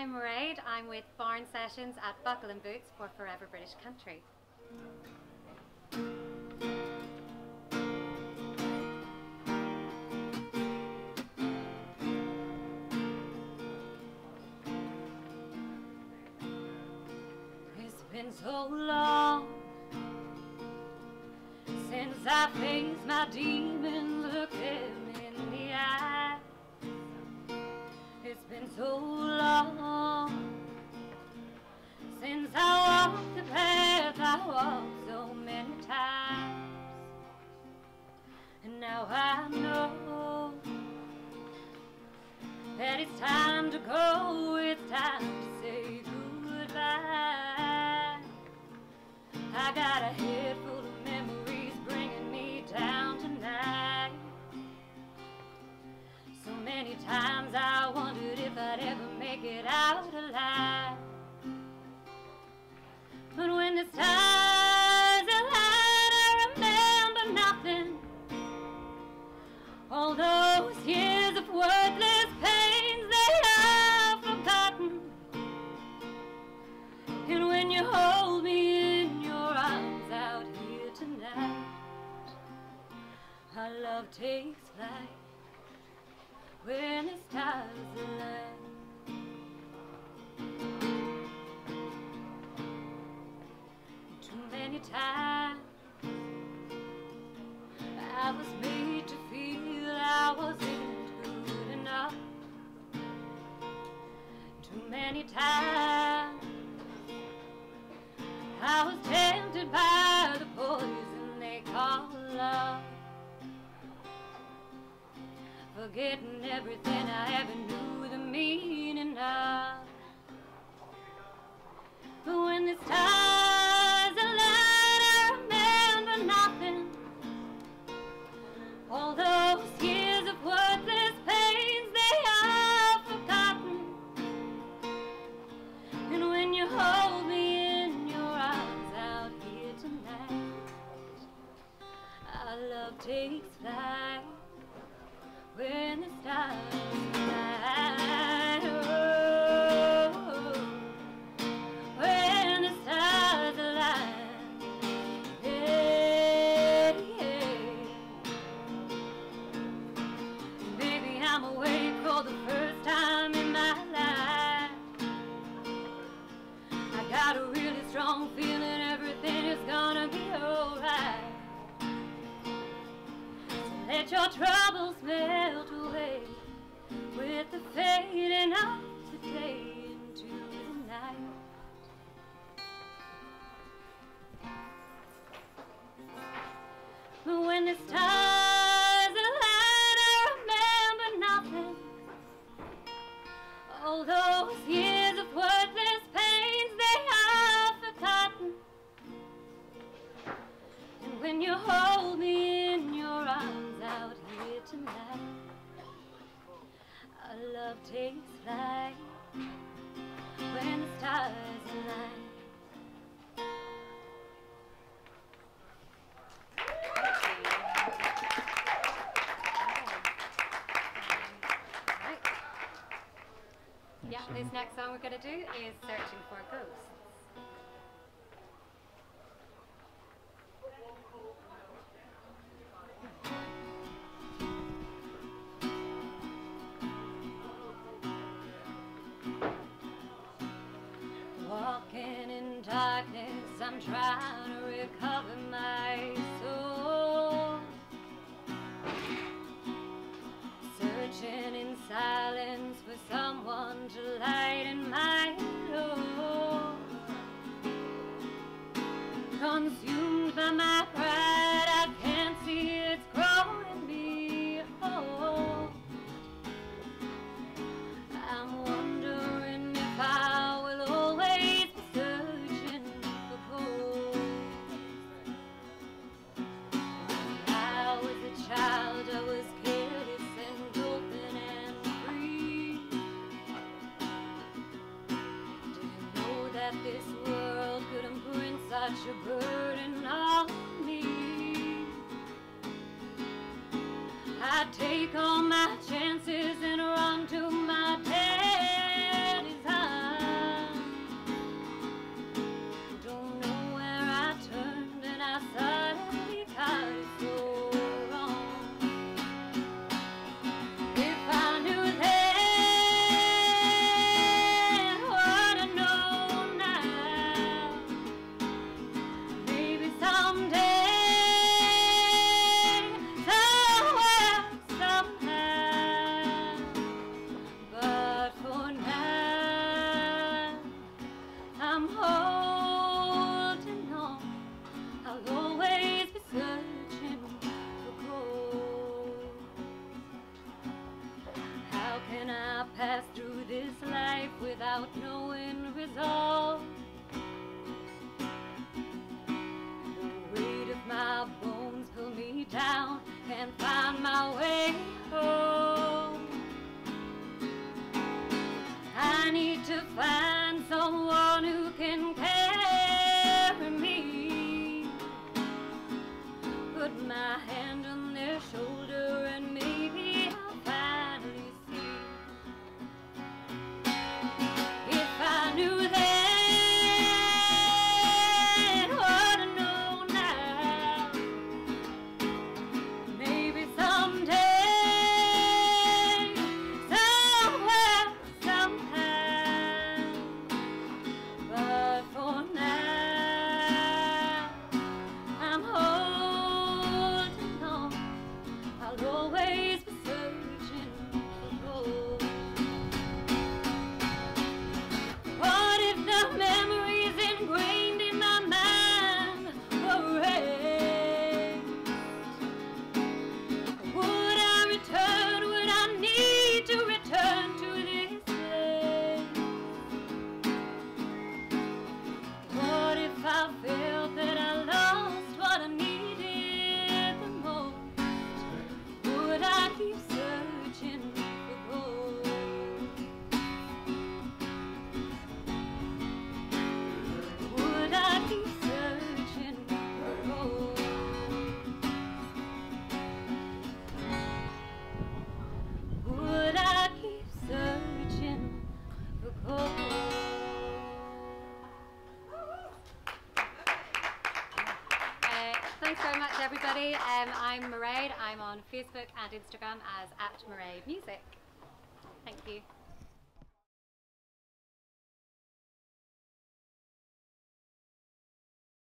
I'm Mairead. I'm with Barn Sessions at Buckle and Boots for Forever British Country. It's been so long since I faced my demons, looked in the eye. It's been so long time to go, it's time to say goodbye. I got a head full of memories bringing me down tonight. So many times I Times I was made to feel I wasn't good enough. Too many times I was tempted by the poison they call love. Forgetting everything I ever knew the meaning of. Strong feeling everything is gonna be alright. Let your troubles melt away with the fading of the day stars align. Yeah, this next song we're going to do is Searching for Ghosts. Walking in darkness, I'm trying to recover my soul. Searching in silence for someone to lighten my load. Consumed by my pride, this world couldn't imprint such a burden on me. I'd take all my chances. Thanks very much, everybody. Um, I'm Mairead. I'm on Facebook and Instagram as at Mairead Music. Thank you.